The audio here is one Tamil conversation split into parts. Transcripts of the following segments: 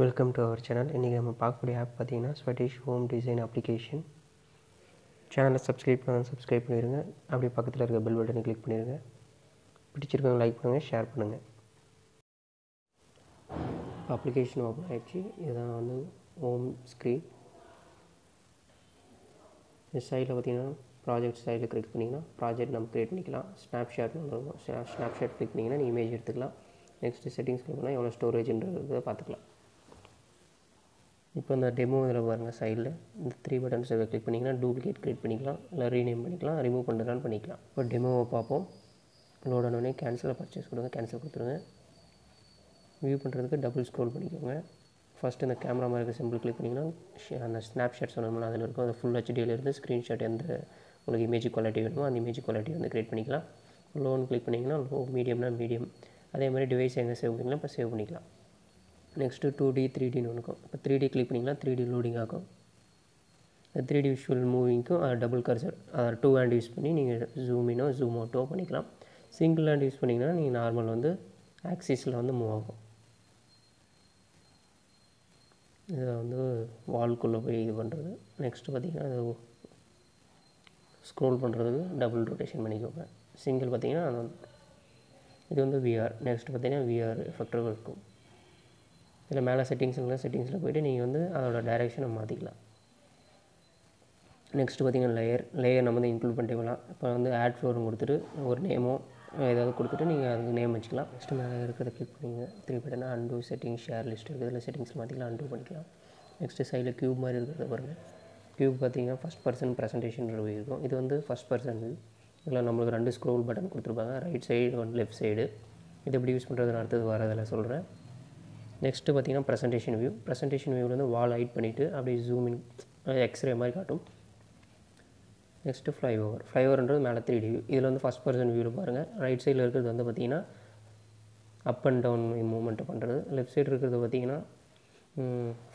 வெல்கம் டு அவர் சேனல் இன்றைக்கி நம்ம பார்க்கக்கூடிய ஆப் பார்த்தீங்கன்னா ஸ்வெட்டிஷ் ஹோம் டிசைன் அப்ளிகேஷன் சேனலை சப்ஸ்கிரைப் பண்ண சப்ஸ்கிரைப் பண்ணிடுங்க அப்படியே பக்கத்தில் இருக்க பெல் பட்டனை கிளிக் பண்ணிடுங்க பிடிச்சிருக்கவங்க லைக் பண்ணுங்கள் ஷேர் பண்ணுங்கள் இப்போ அப்ளிகேஷன் ஓப்பன் ஆகிடுச்சு இதுதான் வந்து ஹோம் ஸ்க்ரீன் இந்த சைடில் பார்த்தீங்கன்னா ப்ராஜெக்ட் சைடில் கிளிக் பண்ணிங்கன்னா ப்ராஜெக்ட் நம்ம க்ரியேட் பண்ணிக்கலாம். ஸ்னாப்ஷாட் இருக்கும். ஸ்னாப்ஷாட் கிளிக் பண்ணிங்கன்னா நீ இமேஜ் எடுத்துக்கலாம். நெக்ஸ்ட்டு செட்டிங்ஸ் கிளிக் பண்ணால் எவ்வளோ ஸ்டோரேஜ்ன்றதை பார்த்துக்கலாம். இப்போ இந்த டெமோ இதில் பாருங்கள் சைடில் இந்த த்ரீ பட்டன்ஸ் கிளிக் பண்ணிங்கன்னா டூப்ளிகேட் க்ரியேட் பண்ணிக்கலாம் இல்லை ரீநேம் பண்ணிக்கலாம் ரிமூவ் பண்ணுறதான்னு பண்ணிக்கலாம். இப்போ டெமோவை பார்ப்போம். லோட் ஆனோடனே கேன்சலில் பர்ச்சேஸ் கொடுங்க கேன்சல் கொடுத்துருங்க. வியூ பண்ணுறதுக்கு டபுள் ஸ்க்ரோல் பண்ணிக்கோங்க. ஃபஸ்ட்டு இந்த கேமரா மாதிரி இருக்க சிம்பிள் கிளிக் பண்ணிங்கன்னா அந்த அந்த ஸ்னாப்ஷாட் சொன்னோம்னா அதில் இருக்கும். அது ஃபுல் ஹெச்டியில் இருந்து ஸ்க்ரீன்ஷாட் எந்த உங்களுக்கு இமேஜ் குவாலிட்டி வேணுமோ அந்த இமேஜ் குவாலிட்டி வந்து க்ரியேட் பண்ணிக்கலாம். லோன் கிளிக் பண்ணிங்கன்னா லோ மீடியம்னா மீடியம் அதே மாதிரி டிவைஸ் எங்கே சேவ் பண்ணிக்கலாம் இப்போ சேவ் பண்ணிக்கலாம். நெக்ஸ்ட்டு டூ டி த்ரீ டின்னு ஒன்று இருக்கும். இப்போ த்ரீ டி கிளிக் பண்ணிங்கன்னா த்ரீ டி லோடிங் ஆகும். Three D visual மூவிங்க்கும் double cursor two hand use பண்ணி நீங்கள் ஜூம் இன்னோ ஜூம் அவுட்டோ பண்ணிக்கலாம். சிங்கிள் ஹேண்ட் யூஸ் பண்ணிங்கன்னா நீங்கள் நார்மல் வந்து ஆக்சிஸில் வந்து மூவ் ஆகும். இதை வந்து வால்குள்ளே போய் இது பண்ணுறது நெக்ஸ்ட்டு பார்த்தீங்கன்னா அது ஸ்க்ரோல் பண்ணுறதுக்கு டபுள் ரொட்டேஷன் பண்ணிக்கோங்க சிங்கிள் பார்த்தீங்கன்னா அது வந்து இது வந்து விஆர் நெக்ஸ்ட் பார்த்திங்கன்னா விஆர் எஃபெக்டாக இருக்கும். இதில் மேலே செட்டிங்ஸுங்களா செட்டிங்ஸில் போயிட்டு நீங்கள் வந்து அதோட டைரெக்ஷனை மாற்றிக்கலாம் நெக்ஸ்ட்டு பார்த்தீங்கன்னா லேயர் லேயர் நம்ம வந்து இன்க்ளூட் பண்ணிக்கலாம். இப்போ வந்து ஆட் ஃப்ளோரும் கொடுத்துட்டு ஒரு நேமோ ஏதாவது கொடுத்துட்டு நீங்கள் அதுக்கு நேம் வச்சுக்கலாம். நெக்ஸ்ட் மேலே இருக்கிறத கிளிக் பண்ணிங்க. திருப்பி பார்த்தீங்கன்னா அன்டூ செட்டிங் ஷேர் லிஸ்ட் இருக்குது இதில் செட்டிங்ஸ் மாற்றிக்கலாம் அன்டூ பண்ணிக்கலாம். நெக்ஸ்ட்டு சைடில் க்யூப் மாதிரி இருக்கிறத பாருங்கள் க்யூப் பார்த்தீங்கன்னா ஃபஸ்ட் பர்சன் ப்ரெசன்டேஷன் இருக்கும். இது வந்து ஃபஸ்ட் பர்சன் இதில் நம்மளுக்கு ரெண்டு ஸ்க்ரோல் பட்டன் கொடுத்துருப்பாங்க. Right side one left side இது எப்படி யூஸ் பண்ணுறது அடுத்தது வரதில் சொல்கிறேன் நெக்ஸ்ட்டு பார்த்தீங்கன்னா ப்ரெசன்டேஷன் வியூ ப்ரெசன்டேஷன் வியூவில் வந்து வால் ஹைட் பண்ணிவிட்டு அப்படியே ஜூம் இன் எக்ஸ்ரே மாதிரி காட்டும். நெக்ஸ்ட்டு ஃப்ளைஓவர் ஃப்ளைஓவர்ன்றது மேலே த்ரீ டி வியூ இதில் வந்து ஃபஸ்ட் பர்சன் வியூவில் பாருங்கள் ரைட் சைடில் இருக்கிறது வந்து பார்த்திங்கன்னா அப் அண்ட் டவுன் மூவ்மெண்ட் பண்ணுறது லெஃப்ட் சைடு இருக்கிறது பார்த்தீங்கன்னா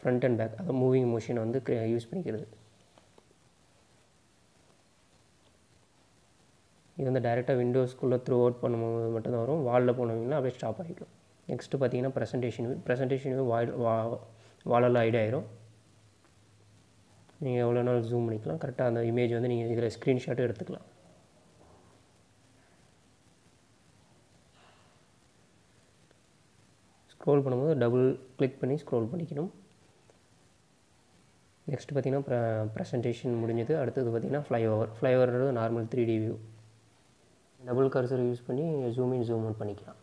ஃப்ரண்ட் அண்ட் பேக் அதை மூவிங் மோஷனை வந்து யூஸ் பண்ணிக்கிறது. இது வந்து டைரெக்டாக விண்டோஸ்க்குள்ளே த்ரூ அவுட் பண்ணும்போது மட்டும்தான் வரும். வாலில் போனவங்கன்னா அப்படியே ஸ்டாப் ஆகிடும் நெக்ஸ்ட்டு பார்த்தீங்கன்னா ப்ரெசன்டேஷன் வியூ ப்ரெசன்டேஷன் வியூ வாய் வா வாலெல்லாம் ஐடி ஆயிரும். நீங்கள் எவ்வளோ நாள் ஜூம் பண்ணிக்கலாம். கரெக்டாக அந்த இமேஜ் வந்து நீங்கள் இதில் ஸ்க்ரீன்ஷாட்டும் எடுத்துக்கலாம். ஸ்க்ரோல் பண்ணும்போது டபுள் கிளிக் பண்ணி ஸ்க்ரோல் பண்ணிக்கணும். நெக்ஸ்ட் பார்த்தீங்கன்னா ப்ர ப்ரெசன்டேஷன் முடிஞ்சது. அடுத்தது பார்த்தீங்கன்னா flyover ஃப்ளைஓவர்ன்றது normal three D view double cursor use பண்ணி ஜூம் இன் ஜூம் அவுட் பண்ணிக்கலாம்.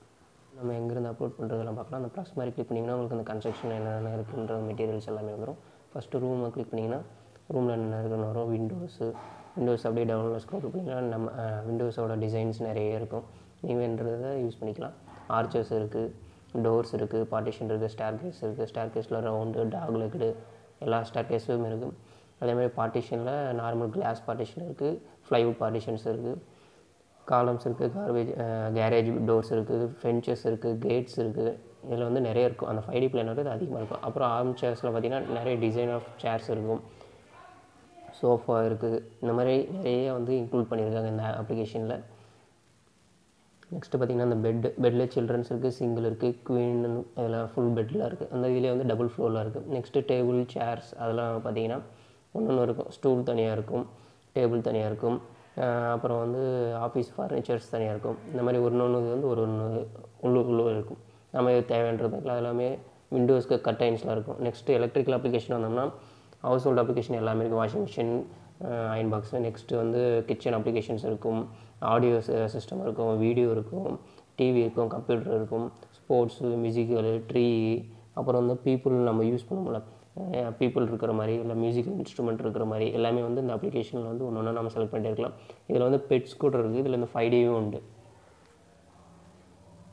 நம்ம எங்கேருந்து அப்லோட் பண்ணுறதெல்லாம் பார்க்கலாம். அந்த ப்ளஸ் மாதிரி கிளிக் பண்ணிங்கன்னா உங்களுக்கு அந்த கன்ஸ்ட்ரக்ஷன் என்னென்ன இருக்குன்ற மெட்டீரியல்ஸ் எல்லாமே வந்துடும் ஃபஸ்ட்டு ரூமை கிளிக் பண்ணிங்கன்னா ரூமில் என்னென்ன இருக்குன்னு வரும். விண்டோஸு விண்டோஸ் அப்படியே டவுன்லோட் ஸ்க்ரோல் பண்ணிங்கன்னா நம்ம விண்டோஸோட டிசைன்ஸ் நிறைய இருக்கும். நீங்கன்றதை யூஸ் பண்ணிக்கலாம். ஆர்ச்சர்ஸ் இருக்குது டோர்ஸ் இருக்குது பார்ட்டிஷன் இருக்குது ஸ்டார் கேஸ் இருக்குது ஸ்டார் கேஸில் ரவுண்டு டாக் லெக்குடு எல்லா ஸ்டார் கேஸும் இருக்குது அதேமாதிரி பார்ட்டிஷனில் நார்மல் கிளாஸ் பார்ட்டிஷன் இருக்குது ஃப்ளைவுட் பார்ட்டிஷன்ஸ் இருக்குது காலம்ஸ் இருக்குது கார்பேஜ் கேரேஜ் டோர்ஸ் இருக்குது ஃபென்ச்சஸ் இருக்குது கேட்ஸ் இருக்குது இதில் வந்து நிறைய இருக்கும். அந்த ஃபைவ் டி பிளான் அதிகமாக இருக்கும். அப்புறம் ஆர்ம் சேர்ஸில் பார்த்தீங்கன்னா நிறைய டிசைன் ஆஃப் சேர்ஸ் இருக்கும். சோஃபா இருக்குது இந்த மாதிரி நிறைய வந்து இன்க்ளூட் பண்ணியிருக்காங்க இந்த அப்ளிகேஷனில் நெக்ஸ்ட்டு பார்த்தீங்கன்னா அந்த பெட் பெட்டில் சில்ட்ரன்ஸ் இருக்குது சிங்கிள் இருக்குது குவீன் அதெல்லாம் ஃபுல் பெட்டில் இருக்குது அந்த இதுலேயே வந்து டபுள் ஃப்ளோரில் இருக்குது நெக்ஸ்ட்டு டேபிள் சேர்ஸ் அதெல்லாம் பார்த்தீங்கன்னா ஒன்று ஒன்று இருக்கும். ஸ்டூல் தனியாக இருக்கும். டேபிள் தனியாக இருக்கும். அப்புறம் வந்து ஆஃபீஸ் ஃபர்னிச்சர்ஸ் தனியாக இருக்கும். இந்த மாதிரி ஒன்று ஒன்று வந்து ஒரு ஒன்று உள்ளுக்குள்ளே இருக்கும். நம்ம தேவைன்றதுக்குலாம் எல்லாமே விண்டோஸ்க்கு கட்டைன்ஸ்லாம் இருக்கும். நெக்ஸ்ட்டு எலக்ட்ரிக்கல் அப்ளிகேஷன் வந்தோம்னா ஹவுஸ் ஹோல்ட் அப்ளிகேஷன் எல்லாமே இருக்கும். Washing machine iron box next வந்து கிச்சன் அப்ளிகேஷன்ஸ் இருக்கும். ஆடியோ சிஸ்டம் இருக்கும் வீடியோ இருக்கும் டிவி இருக்கும் கம்ப்யூட்டர் இருக்கும். ஸ்போர்ட்ஸு மியூசிக்கல் ட்ரீ அப்புறம் வந்து பீப்புள் நம்ம யூஸ் பண்ணுவோம்ல. பீப்புள் இருக்கிற மாதிரி இல்லை மியூசிக்கல் இன்ஸ்ட்ருமெண்ட் இருக்கிற மாதிரி எல்லாமே வந்து இந்த அப்ளிகேஷனில் வந்து ஒன்று ஒன்று நம்ம செலக்ட் பண்ணிட்டே இருக்கலாம். இதில் வந்து பெட்ஸ் கூட இருக்குது இதில் வந்து ஃபைவ் டேவும் உண்டு.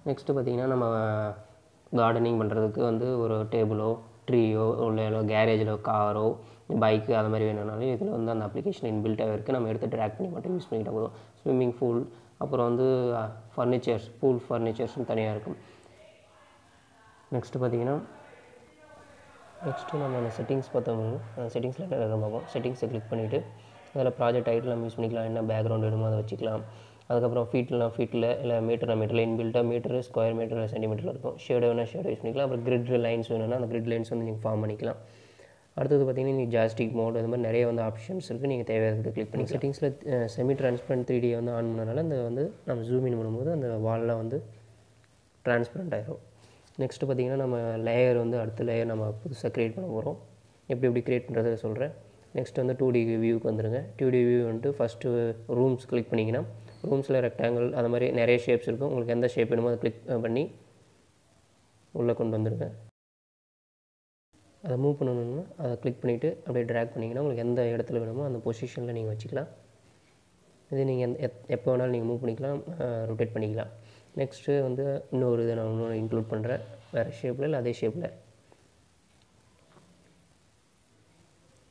நெக்ஸ்ட்டு பார்த்திங்கன்னா நம்ம கார்டனிங் பண்ணுறதுக்கு வந்து ஒரு டேபிளோ ட்ரீயோ இல்லை கேரேஜில் காரோ பைக்கு அது மாதிரி வேணும்னாலும் இதில் வந்து அந்த அப்ளிகேஷன் இன்பில்ட்டாக இருக்குது நம்ம எடுத்து ட்ராக் பண்ணி மட்டும் யூஸ் பண்ணிக்கிட்ட போதும். ஸ்விம்மிங் பூல் அப்புறம் வந்து ஃபர்னிச்சர்ஸ் பூல் ஃபர்னிச்சர்ஸ்னு தனியாக இருக்கும். நெக்ஸ்ட்டு பார்த்தீங்கன்னா நெக்ஸ்ட்டு நம்ம அந்த செட்டிங்ஸ் பார்த்தோம்னா அந்த செட்டிங்ஸில் என்ன பார்ப்போம். செட்டிங்ஸை கிளிக் பண்ணிவிட்டு அதில் ப்ராஜெக்ட் டைட்டில் நம்ம யூஸ் பண்ணிக்கலாம். என்ன பேக்ரவுண்ட் வேணுமோ அதை வச்சுக்கலாம். அதுக்கப்புறம் ஃபீட்லாம் ஃபீட்டில் இல்லை மீட்டர் மீட்டரில் இன்பில்ட்டாக மீட்டர் ஸ்கொயர் மீட்டர் சென்டிமீட்டரில் இருக்கும். ஷேடோ வேணால் ஷேடோ யூஸ் பண்ணிக்கலாம். அப்புறம் கிரிட் லைன்ஸ் வேணும்னா அந்த கிரிட் லைன்ஸ் வந்து நீங்கள் ஃபார்ம் பண்ணிக்கலாம். அடுத்தது பார்த்தீங்கன்னா நீங்கள் ஜாஸ்டிக் மோட் அது மாதிரி நிறைய வந்து ஆப்ஷன்ஸ் இருக்குது நீங்கள் தேவையானது கிளிக் பண்ணி செட்டிங்ஸில் செமி டிரான்ஸ்பரண்ட் த்ரீ டி வந்து ஆன் பண்ணனால அந்த வந்து நம்ம ஜூம் இன் பண்ணும்போது அந்த வால்லாம் வந்து டிரான்ஸ்பரண்ட் ஆகிடும் நெக்ஸ்ட்டு பார்த்தீங்கன்னா நம்ம லேயர் வந்து அடுத்த லேயர் நம்ம புதுசாக க்ரியேட் பண்ண போகிறோம் எப்படி எப்படி க்ரியேட் பண்ணுறதை சொல்கிறேன் நெக்ஸ்ட் வந்து டூ டி வியூக்கு வந்துடுங்க டூ டி வியூ வந்துட்டு ஃபஸ்ட்டு ரூம்ஸ் கிளிக் பண்ணிங்கன்னா ரூம்ஸில் ரெக்டாங்கிள் அந்த மாதிரி நிறைய ஷேப்ஸ் இருக்கும். உங்களுக்கு எந்த ஷேப் வேணுமோ அதை கிளிக் பண்ணி உள்ளே கொண்டு வந்துடுங்க அதை மூவ் பண்ணணும்னா அதை கிளிக் பண்ணிவிட்டு அப்படியே ட்ராக் பண்ணிங்கன்னா உங்களுக்கு எந்த இடத்துல வேணுமோ அந்த பொசிஷனில் நீங்கள் வச்சுக்கலாம். இது நீங்கள் எத் எப்போ வேணாலும் நீங்கள் மூவ் பண்ணிக்கலாம் ரொட்டேட் பண்ணிக்கலாம். நெக்ஸ்ட்டு வந்து இன்னொரு இதை நான் இன்னொரு இன்க்ளூட் பண்ணுறேன் வேறு ஷேப்பில் இல்லை அதே ஷேப்பில்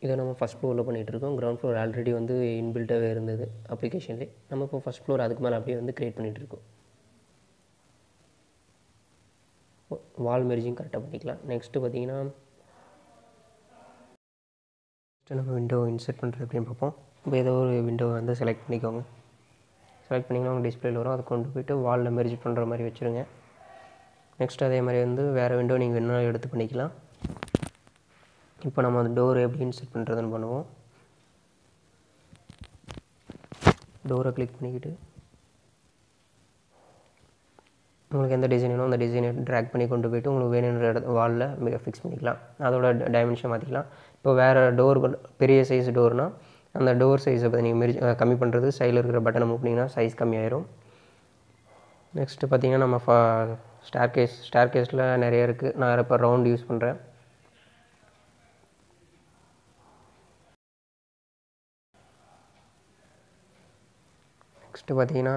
இதை நம்ம ஃபஸ்ட் ஃப்ளோரில் பண்ணிகிட்ருக்கோம் கிரவுண்ட் ஃப்ளோர் ஆல்ரெடி வந்து இன்பில்ட்டாகவே இருந்தது அப்ளிகேஷன்லேயே நம்ம இப்போ ஃபஸ்ட் ஃப்ளோர் அதுக்கு மேலே அப்படியே வந்து க்ரியேட் பண்ணிகிட்ருக்கோம் வால் மெரிஜிங் கரெக்டாக பண்ணிக்கலாம். நெக்ஸ்ட்டு பார்த்தீங்கன்னா நம்ம விண்டோ இன்செர்ட் பண்ணுறது அப்படின்னு பார்ப்போம். இப்போ ஏதோ ஒரு விண்டோ வந்து செலக்ட் பண்ணிக்கோங்க. செலக்ட் பண்ணிங்கன்னா உங்கள் டிஸ்பிளேல வரும். அதை கொண்டு போய்ட்டு வாலில் மெரிஜ் பண்ணுற மாதிரி வச்சுருங்க. நெக்ஸ்ட் அதே மாதிரி வந்து வேறு விண்டோ நீங்கள் வேணாலும் எடுத்து பண்ணிக்கலாம். இப்போ நம்ம அந்த டோர் எப்படி இன்செர்ட் பண்ணுறதுன்னு பண்ணுவோம். டோரை கிளிக் பண்ணிக்கிட்டு உங்களுக்கு எந்த டிசைன் வேணும் அந்த டிசைனை ட்ராக் பண்ணி கொண்டு போயிட்டு உங்களுக்கு வேணுன்ற இடத்து வாலில் மிக ஃபிக்ஸ் பண்ணிக்கலாம். அதோட டைமென்ஷன் மாற்றிக்கலாம் இப்போ வேறு டோர் பெரிய சைஸ் டோர்னால் அந்த டோர் சைஸை பற்றி நீங்கள் மெரி கம்மி பண்ணுறது சைடில் இருக்கிற பட்டனை மூவ் பண்ணிங்கன்னா சைஸ் கம்மியாயிரும். நெக்ஸ்ட்டு பார்த்தீங்கன்னா நம்ம ஃபா ஸ்டார் கேஸ் ஸ்டார் கேஸில் நிறைய இருக்குது நான் இப்போ ரவுண்ட் யூஸ் பண்ணுறேன் நெக்ஸ்ட்டு பார்த்தீங்கன்னா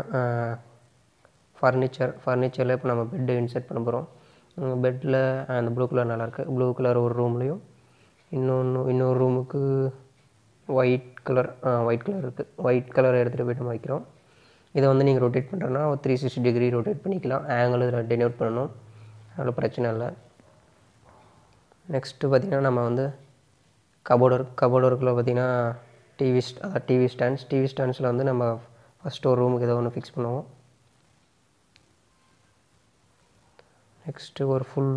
ஃபர்னிச்சர் ஃபர்னிச்சரில் இப்போ நம்ம பெட்டு இன்செர்ட் பண்ண போகிறோம் பெட்டில் அந்த ப்ளூ கலர் நல்லாயிருக்கு ப்ளூ கலர் ஒரு ரூம்லேயும் இன்னொன்று இன்னொரு ரூமுக்கு ஒயிட் கலர் ஒயிட் கலர் இருக்குது ஒயிட் கலர் எடுத்துகிட்டு போய்ட்டு நம்ம வைக்கிறோம். இதை வந்து நீங்கள் ரொட்டேட் பண்ணுறோன்னா ஒரு த்ரீ சிக்ஸ்டி டிகிரி ரொட்டேட் பண்ணிக்கலாம். ஆங்கிள் இதில் டெனோட் பண்ணணும். அவ்வளோ பிரச்சனை இல்லை. நெக்ஸ்ட்டு பார்த்திங்கன்னா நம்ம வந்து கபோர்டர் கபோர்டருக்குள்ளே பார்த்திங்கன்னா டிவி டிவி ஸ்டாண்ட்ஸ் டிவி ஸ்டாண்ட்ஸில் வந்து நம்ம ஃபஸ்ட்டு ஒரு ரூமுக்கு ஏதோ ஒன்று ஃபிக்ஸ் பண்ணுவோம். நெக்ஸ்ட்டு ஒரு ஃபுல்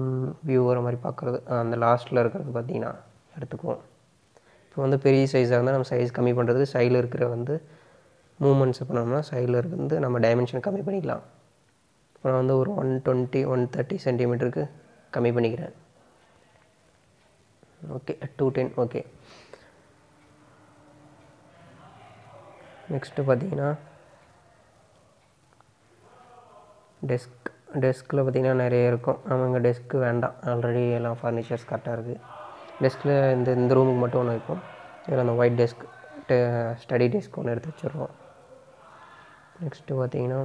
வியூ வர மாதிரி பார்க்குறது. அந்த லாஸ்ட்டில் இருக்கிறது பார்த்திங்கன்னா எடுத்துக்குவோம். இப்போ வந்து பெரிய சைஸாக இருந்தால் நம்ம சைஸ் கம்மி பண்ணுறதுக்கு சைடில் இருக்கிற வந்து மூமெண்ட்ஸ் பண்ணோம்னா சைடில் இருந்து நம்ம டைமென்ஷன் கம்மி பண்ணிக்கலாம். இப்போ நான் வந்து ஒரு ஒன் டுவெண்ட்டி ஒன் தேர்ட்டி சென்டிமீட்டருக்கு கம்மி பண்ணிக்கிறேன். Okay to ten okay next பார்த்தீங்கன்னா டெஸ்க் டெஸ்கில் பார்த்திங்கன்னா நிறைய இருக்கும். நம்ம இங்கே டெஸ்க்கு வேண்டாம். ஆல்ரெடி எல்லாம் ஃபர்னிச்சர்ஸ் கரெக்டாக இருக்குது டெஸ்கில் இந்த இந்த ரூமுக்கு மட்டும் ஒன்று வைப்போம் இதில் அந்த ஒயிட் டெஸ்க் ஸ்டடி டெஸ்க் ஒன்று எடுத்து வச்சுருவோம். நெக்ஸ்ட்டு பார்த்தீங்கன்னா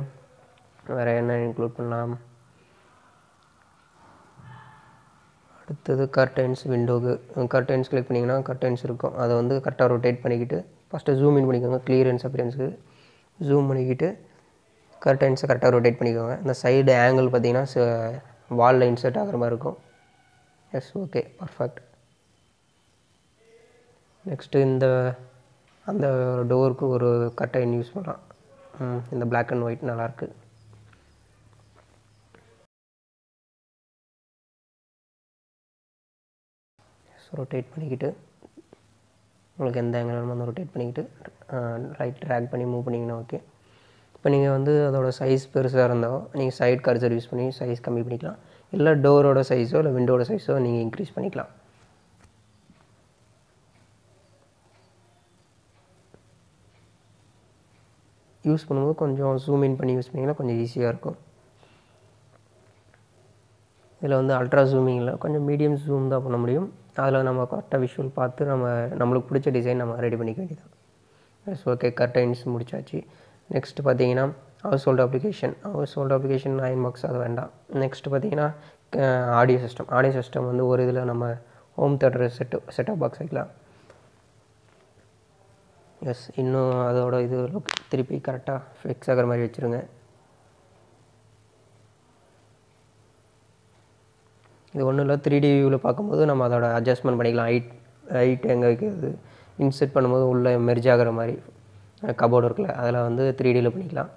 வேறு என்ன இன்க்ளூட் பண்ணலாம்? அடுத்தது கர்டைன்ஸ் விண்டோக்கு கர்டைன்ஸ் கிளிக் பண்ணிங்கன்னா கர்டைன்ஸ் இருக்கும். அதை வந்து கரெக்டாக ரொட்டேட் பண்ணிக்கிட்டு ஃபஸ்ட்டு ஜூம் இன் பண்ணிக்கோங்க கிளியரன்ஸ் அப்பியரன்ஸுக்கு ஜூம் பண்ணிக்கிட்டு கர்டைன்ஸை கரெக்டாக ரொட்டேட் பண்ணிக்கோங்க. இந்த சைடு ஆங்கிள் பார்த்தீங்கன்னா வாலில் இன்சர்ட் ஆகிற மாதிரி இருக்கும். எஸ் ஓகே பர்ஃபெக்ட் நெக்ஸ்ட்டு இந்த அந்த டோருக்கு ஒரு கர்டைன் யூஸ் பண்ணலாம். இந்த பிளாக் அண்ட் ஒயிட் நல்லாயிருக்கு ரொட்டேட் பண்ணிக்கிட்டு உங்களுக்கு எந்த ஆங்கிள் வேணுமோ அந்த ரொட்டேட் பண்ணிக்கிட்டு ரைட் ட்ராக் பண்ணி மூவ் பண்ணிங்கன்னா ஓகே இப்போ நீங்கள் வந்து அதோட சைஸ் பெருசாக இருந்தால் நீங்கள் சைட் கர்சர் யூஸ் பண்ணி சைஸ் கம்மி பண்ணிக்கலாம். இல்லை டோரோட சைஸோ இல்லை விண்டோட சைஸோ நீங்கள் இன்க்ரீஸ் பண்ணிக்கலாம். யூஸ் பண்ணும்போது கொஞ்சம் ஜூம் இன் பண்ணி யூஸ் பண்ணிங்கன்னா கொஞ்சம் ஈஸியாக இருக்கும். இதில் வந்து அல்ட்ரா ஜூமிங்கில் கொஞ்சம் மீடியம் ஜூம் தான் பண்ண முடியும். அதில் நம்ம கரெக்டாக விஷுவல் பார்த்து நம்ம நம்மளுக்கு பிடிச்ச டிசைன் நம்ம ரெடி பண்ணிக்க வேண்டியதான் எஸ் ஓகே கர்டைன்ஸ் முடிச்சாச்சு. நெக்ஸ்ட் பார்த்தீங்கன்னா household application household application nine box அது வேண்டாம். நெக்ஸ்ட் பார்த்தீங்கன்னா ஆடியோ சிஸ்டம் ஆடியோ சிஸ்டம் வந்து ஒரு இதில் நம்ம home theatre set setup box வைக்கலாம். எஸ் இன்னும் அதோட இது திருப்பி கரெக்டாக ஃபிக்ஸ் ஆகிற மாதிரி வச்சுருங்க. இது ஒன்றும் இல்லை த்ரீ டி வியூவில் பார்க்கும்போது நம்ம அதோட அட்ஜஸ்ட்மெண்ட் பண்ணிக்கலாம். ஹைட் ஹைட் எங்கே வைக்கிறது? இன்செர்ட் பண்ணும்போது உள்ளே மெர்ஜ் ஆகிற மாதிரி கபோர்டு இருக்குல்ல அதில் வந்து த்ரீ டியில் பண்ணிக்கலாம்.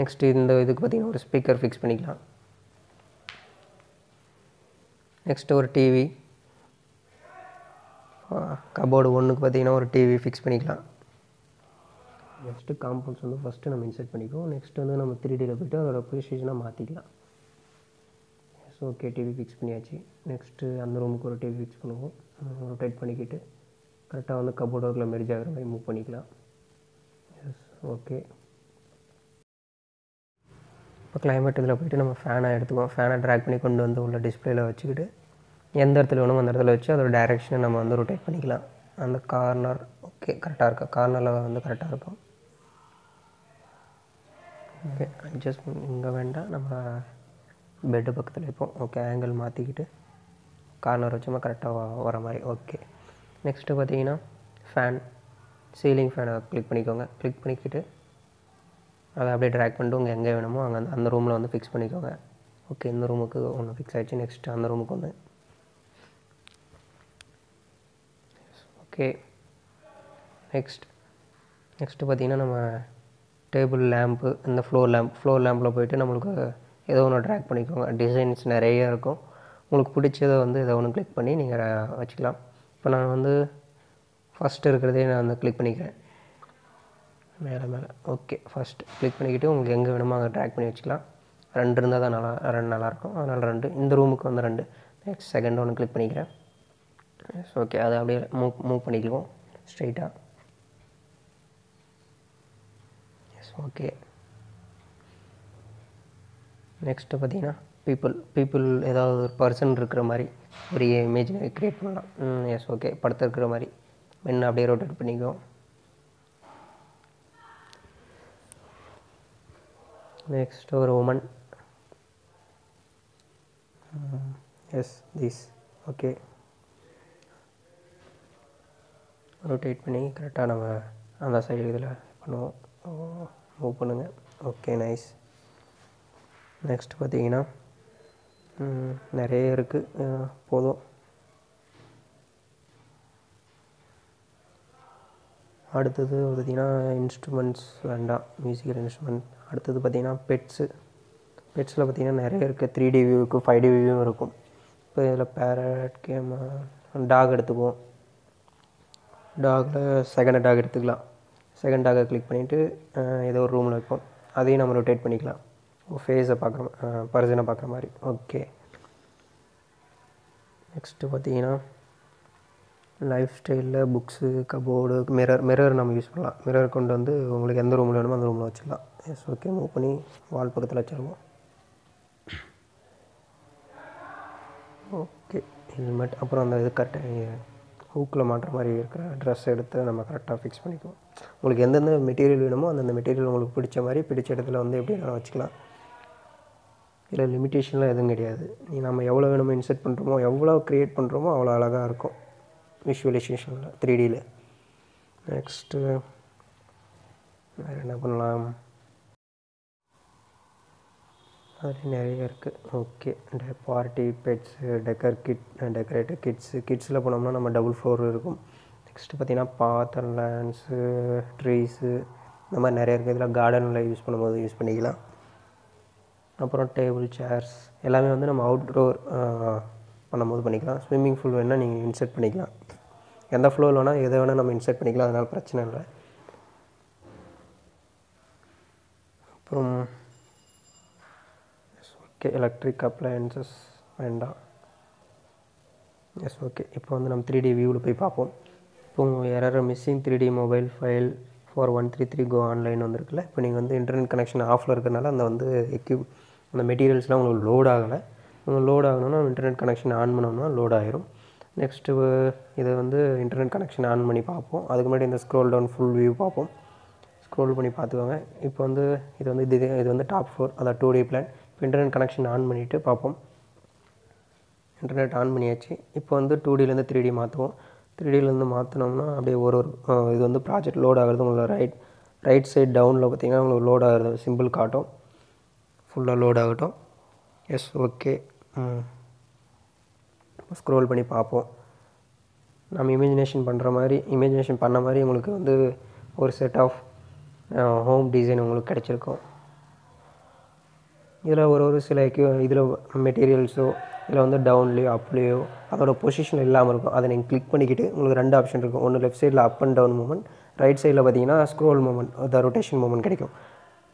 நெக்ஸ்ட்டு இந்த இதுக்கு பார்த்திங்கன்னா ஒரு ஸ்பீக்கர் ஃபிக்ஸ் பண்ணிக்கலாம். நெக்ஸ்ட்டு ஒரு டிவி கபோர்டு ஒன்றுக்கு பார்த்தீங்கன்னா ஒரு டிவி ஃபிக்ஸ் பண்ணிக்கலாம். நெக்ஸ்ட்டு காம்பவுண்ட்ஸ் வந்து ஃபஸ்ட்டு நம்ம இன்செர்ட் பண்ணிக்குவோம். நெக்ஸ்ட் வந்து நம்ம த்ரீ டியில் போய்ட்டு அதோட பொசிஷனாக மாற்றிக்கலாம் ஸோ ஓகே டிவி ஃபிக்ஸ் பண்ணியாச்சு. நெக்ஸ்ட்டு அந்த ரூமுக்கு ஒரு டிவி ஃபிக்ஸ் பண்ணுவோம். ரொட்டேட் பண்ணிக்கிட்டு கரெக்டாக வந்து கபோர்டு ஒர்க்கில் மெரிஜ் ஆகிற மாதிரி மூவ் பண்ணிக்கலாம். எஸ் ஓகே இப்போ கிளைமேட் இதில் போய்ட்டு நம்ம ஃபேனை எடுத்துக்குவோம். ஃபேனை ட்ராக் பண்ணி கொண்டு வந்து உள்ள டிஸ்பிளேயில் வச்சுக்கிட்டு எந்த இடத்துல வேணுமோ அந்த இடத்துல வச்சு அதோட டேரெக்ஷனை நம்ம வந்து ரொட்டேட் பண்ணிக்கலாம். அந்த கார்னர் ஓகே கரெக்டாக இருக்கா? கார்னரில் வந்து கரெக்டாக இருக்கும். ஓகே அட்ஜஸ்ட்மெண்ட் இங்கே வேண்டாம். நம்ம பெட்டு பக்கத்தில் வைப்போம் ஓகே ஆங்கிள் மாற்றிக்கிட்டு கார்னர் வச்சோமா கரெக்டாக வர மாதிரி. ஓகே நெக்ஸ்ட்டு பார்த்தீங்கன்னா ஃபேன் சீலிங் ஃபேனை கிளிக் பண்ணிக்கோங்க. கிளிக் பண்ணிக்கிட்டு அதை அப்படியே ட்ராக் பண்ணிட்டு உங்கள் எங்கே வேணுமோ அங்கே அந்த அந்த ரூமில் வந்து ஃபிக்ஸ் பண்ணிக்கோங்க. ஓகே இந்த ரூமுக்கு ஒன்று ஃபிக்ஸ் ஆகிடுச்சு நெக்ஸ்ட் அந்த ரூமுக்கு ஒன்று ஓகே நெக்ஸ்ட் நெக்ஸ்ட்டு பார்த்திங்கன்னா நம்ம டேபிள் லேம்ப்பு இந்த ஃப்ளோர் லேம்ப் ஃப்ளோர் லேம்பில் போயிட்டு நம்மளுக்கு ஏதோ ஒன்று ட்ராக் பண்ணிக்கோங்க. டிசைன்ஸ் நிறைய இருக்கும். உங்களுக்கு பிடிச்சதை வந்து ஏதோ ஒன்று கிளிக் பண்ணி நீங்கள் வச்சுக்கலாம். இப்போ நான் வந்து ஃபஸ்ட்டு இருக்கிறதே நான் வந்து கிளிக் பண்ணிக்கிறேன். மேலே மேலே. ஓகே ஃபஸ்ட் கிளிக் பண்ணிக்கிட்டு உங்களுக்கு எங்கே வேணுமோ அங்கே ட்ராக் பண்ணி வச்சுக்கலாம். ரெண்டு இருந்தால் தான் நல்லா ரெண்டு நல்லாயிருக்கும் அதனால் ரெண்டு. இந்த ரூமுக்கு வந்து ரெண்டு. நெக்ஸ்ட் செகண்ட் ஒன்று கிளிக் பண்ணிக்கிறேன். எஸ் ஓகே அதை அப்படியே மூவ் மூவ் பண்ணிக்குவோம். ஸ்ட்ரைட்டாக எஸ் ஓகே நெக்ஸ்ட்டு பார்த்தீங்கன்னா பீப்புள் பீப்புள் ஏதாவது ஒரு பர்சன் இருக்கிற மாதிரி ஒரு இமேஜ் க்ரியேட் பண்ணலாம். எஸ் ஓகே படத்தை இருக்கிற மாதிரி. மென் அப்படியே ரொட்டேட் பண்ணிக்குவோம் நெக்ஸ்ட் ஒரு woman yes this okay rotate பண்ணி கரெக்டாக நம்ம அந்த சைடு இதில் பண்ணுவோம். மூவ் பண்ணுங்கள் ஓகே நைஸ் நெக்ஸ்ட் பார்த்தீங்கன்னா நிறைய இருக்குது போதும். அடுத்தது பார்த்திங்கன்னா இன்ஸ்ட்ருமெண்ட்ஸ் வேண்டாம். மியூசிக்கல் இன்ஸ்ட்ருமெண்ட் அடுத்தது பார்த்திங்கன்னா பெட்ஸு பெட்ஸில் பார்த்திங்கன்னா நிறைய இருக்குது த்ரீ டி வியூ இருக்கும் ஃபைவ் டி வியூவும் இருக்கும். இப்போ இதில் பேரட் கேம் டாக் எடுத்துக்குவோம். டாகில் செகண்ட் டாக் எடுத்துக்கலாம். செகண்டாக கிளிக் பண்ணிவிட்டு ஏதோ ஒரு ரூமில் வைப்போம். அதையும் நம்ம ரொட்டேட் பண்ணிக்கலாம். ஃபேஸை பார்க்குற பர்சனை பார்க்குற மாதிரி. ஓகே நெக்ஸ்ட்டு பார்த்தீங்கன்னா லைஃப் ஸ்டைலில் புக்ஸு கபோர்டு மிரர் மிரர் நம்ம யூஸ் பண்ணலாம். மிரர் கொண்டு வந்து உங்களுக்கு எந்த ரூமில் வேணுமோ அந்த ரூமில் வச்சிடலாம். எஸ் ஓகே மூவ் பண்ணி வால் பக்கத்தில் வச்சிருவோம். ஓகே ஹெல்மெட் அப்புறம் அந்த இது கரெக்டாக ஹூக்கில் மாட்டுற மாதிரி இருக்கிற ட்ரெஸ் எடுத்து நம்ம கரெக்டாக ஃபிக்ஸ் பண்ணிக்குவோம். உங்களுக்கு எந்தெந்த மெட்டீரியல் வேணுமோ அந்தந்த மெட்டீரியல் உங்களுக்கு பிடிச்ச மாதிரி பிடிச்ச இடத்துல வந்து எப்படி வேணாலும் வச்சுக்கலாம். இதில் லிமிட்டேஷன்லாம் எதுவும் கிடையாது. நீ நம்ம எவ்வளோ வேணுமோ இன்செர்ட் பண்ணுறோமோ எவ்வளோ க்ரியேட் பண்ணுறோமோ அவ்வளோ அழகாக இருக்கும் விஷுவலைசேஷனில் த்ரீ டியில் நெக்ஸ்ட்டு வேறு என்ன பண்ணலாம்? அதில் நிறைய இருக்குது okay party beds decor kit decorative kits கிட்ஸில் போனோம்னா நம்ம டபுள் ஃப்ளோர் இருக்கும். நெக்ஸ்ட்டு பார்த்திங்கன்னா பாத்தர் லேண்ட்ஸு ட்ரீஸு இந்த மாதிரி நிறைய இருக்குது. இதில் கார்டனில் யூஸ் பண்ணும்போது யூஸ் பண்ணிக்கலாம். அப்புறம் டேபிள் சேர்ஸ் எல்லாமே வந்து நம்ம அவுட்டோர் பண்ணும்போது பண்ணிக்கலாம். ஸ்விம்மிங் ஃபூல் வேணால் நீங்கள் இன்செர்ட் பண்ணிக்கலாம். எந்த ஃப்ளோவில் வேணால் எதை வேணால் நம்ம இன்செர்ட் பண்ணிக்கலாம். அதனால் பிரச்சனை இல்லை. அப்புறம் எஸ் ஓகே எலக்ட்ரிக் அப்ளையன்சஸ் வேண்டாம். எஸ் ஓகே இப்போ வந்து நம்ம த்ரீ டி வியூவில் போய் பார்ப்போம். இப்போ யாராவது missing three D mobile file four one three three go online வந்திருக்குல்ல இப்போ நீங்கள் வந்து இன்டர்நெட் கனெக்ஷன் ஆஃபில் இருக்கிறனால அந்த வந்து எக்யூப் அந்த மெட்டீரியல்ஸ்லாம் உங்களுக்கு லோட் ஆகலை. உங்களுக்கு லோட் ஆகணும்னா இன்டர்நெட் கனெக்ஷன் ஆன் பண்ணோம்னா லோட் ஆயிரும். நெக்ஸ்ட்டு இதை வந்து இன்டர்நெட் கனெக்ஷன் ஆன் பண்ணி பார்ப்போம். அதுக்கு முன்னாடி இந்த ஸ்க்ரோல் டவுன் ஃபுல் வியூ பார்ப்போம். ஸ்க்ரோல் பண்ணி பார்த்துக்கோங்க. இப்போ வந்து இது வந்து இது இது வந்து டாப் ஃபோர் அதான் டூ டே பிளான் இப்போ இன்டர்நெட் கனெக்ஷன் ஆன் பண்ணிவிட்டு பார்ப்போம். இன்டர்நெட் ஆன் பண்ணியாச்சு. இப்போ வந்து டூ டிலேருந்து த்ரீ டி மாற்றுவோம் த்ரீடிலேருந்து மாற்றினோம்னா அப்படியே ஒரு ஒரு இது வந்து ப்ராஜெக்ட் லோட் ஆகிறது உங்களோட ரைட் ரைட் சைட் டவுனில் பார்த்தீங்கன்னா உங்களுக்கு லோட் ஆகிறது சிம்பிள் காட்டும். ஃபுல்லாக லோட் ஆகட்டும். எஸ் ஓகே ஸ்க்ரோல் பண்ணி பார்ப்போம். நம்ம இமேஜினேஷன் பண்ணுற மாதிரி இமேஜினேஷன் பண்ண மாதிரி உங்களுக்கு வந்து ஒரு செட் ஆஃப் ஹோம் டிசைன் உங்களுக்கு கிடச்சிருக்கும். இதில் ஒரு ஒரு சில இதில் மெட்டீரியல்ஸோ இதில் வந்து டவுன்லேயோ அப்லேயோ அதோட பொசிஷன் இல்லாமல் இருக்கும். அதை நீங்கள் கிளிக் பண்ணிக்கிட்டு உங்களுக்கு ரெண்டு ஆப்ஷன் இருக்கும். ஒன்று லெஃப்ட் சைடில் up and down movement right சைடில் பார்த்தீங்கன்னா ஸ்க்ரோல் மூமெண்ட் அந்த ரொட்டேஷன் மூமெண்ட் கிடைக்கும்.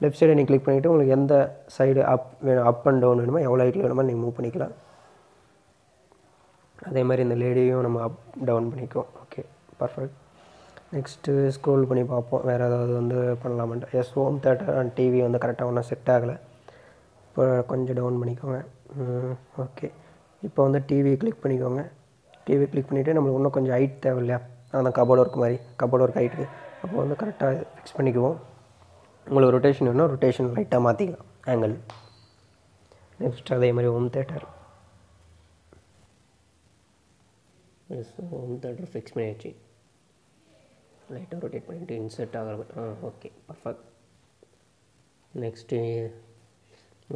லெஃப்ட் சைடை நீங்கள் கிளிக் பண்ணிவிட்டு உங்களுக்கு எந்த சைடு அப் வேணும் அப் அண்ட் டவுன் வேணுமோ எவ்வளோ ஹைட்டில் வேணுமோ நீங்கள் மூவ் பண்ணிக்கலாம். அதே மாதிரி இந்த லேடியும் நம்ம அப் டவுன் பண்ணிக்குவோம். ஓகே பர்ஃபெக்ட் நெக்ஸ்ட்டு ஸ்க்ரோல் பண்ணி பார்ப்போம். வேறு ஏதாவது வந்து பண்ணலாமான்ட்டு. Yes home theatre and TV வந்து கரெக்டாக ஒன்றும் செட் ஆகலை. இப்போ கொஞ்சம் டவுன் பண்ணிக்கோங்க. ஓகே. இப்போ வந்து டிவி கிளிக் பண்ணிக்கோங்க. டிவி கிளிக் பண்ணிவிட்டு நம்மளுக்கு இன்னும் கொஞ்சம் ஹைட் தேவை இல்லையா? அந்த கபோர்டு ஒர்க் மாதிரி. கபோர்டு ஒர்க் ஹைட்டு அப்போ வந்து கரெக்டாக ஃபிக்ஸ் பண்ணிக்குவோம். உங்களுக்கு ரொட்டேஷன் வேணும் ரொட்டேஷன் லைட்டாக மாற்றிக்கலாம் ஆங்கிள் நெக்ஸ்ட் அதே மாதிரி home theatre yes home theatre fix பண்ணியாச்சு. லைட்டாக ரொட்டேட் பண்ணிவிட்டு இன்சர்ட் ஆகிற ஆ ஓகே பர்ஃபெக்ட் நெக்ஸ்ட்டு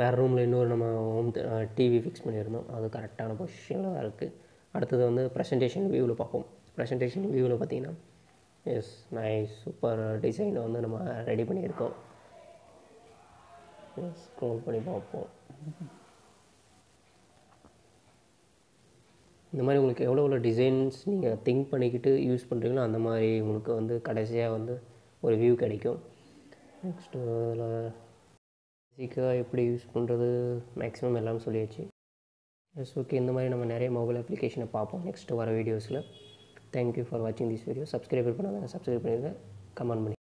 வேறு ரூமில் இன்னொரு நம்ம ஹோம் டிவி ஃபிக்ஸ் பண்ணியிருந்தோம். அது கரெக்டான பொசிஷனில் தான் இருக்குது அடுத்தது வந்து ப்ரெசன்டேஷன் வியூவில் பார்ப்போம். ப்ரெசன்டேஷன் வியூவில் பார்த்தீங்கன்னா எஸ் நைஸ் சூப்பர் டிசைனை வந்து நம்ம ரெடி பண்ணியிருக்கோம். ஸ்க்ரோல் பண்ணி பார்ப்போம். இந்த மாதிரி உங்களுக்கு எவ்வளோ எவ்வளோ டிசைன்ஸ் நீங்கள் திங்க் பண்ணிக்கிட்டு யூஸ் பண்ணுறீங்களோ அந்த மாதிரி உங்களுக்கு வந்து கடைசியாக வந்து ஒரு வியூ கிடைக்கும். நெக்ஸ்ட்டு அதில் பேசிக்காக எப்படி யூஸ் பண்ணுறது மேக்ஸிமம் எல்லாம் சொல்லியாச்சு. எஸ் ஓகே இந்த மாதிரி நம்ம நிறைய மொபைல் அப்ளிகேஷனை பார்ப்போம் நெக்ஸ்ட்டு வர வீடியோஸில் தேங்க்யூ ஃபார் வாட்சிங் திஸ் வீடியோ சப்ஸ்கிரைப் பண்ணாங்க சப்ஸ்கிரைப் பண்ணிடுங்க. கமெண்ட் பண்ணி